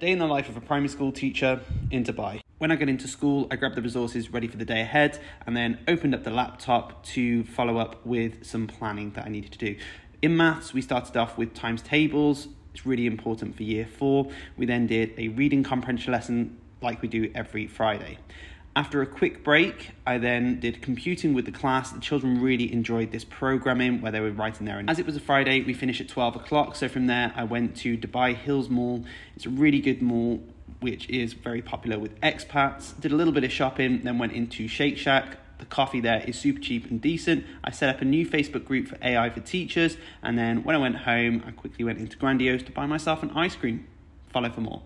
Day in the life of a primary school teacher in Dubai. When I got into school, I grabbed the resources ready for the day ahead and then opened up the laptop to follow up with some planning that I needed to do. In maths, we started off with times tables. It's really important for year four. We then did a reading comprehension lesson like we do every Friday. After a quick break, I then did computing with the class. The children really enjoyed this programming where they were writing their own. As it was a Friday, we finished at 12 o'clock. So from there, I went to Dubai Hills Mall. It's a really good mall, which is very popular with expats. Did a little bit of shopping, then went into Shake Shack. The coffee there is super cheap and decent. I set up a new Facebook group for AI for teachers. And then when I went home, I quickly went into Grandiose to buy myself an ice cream. Follow for more.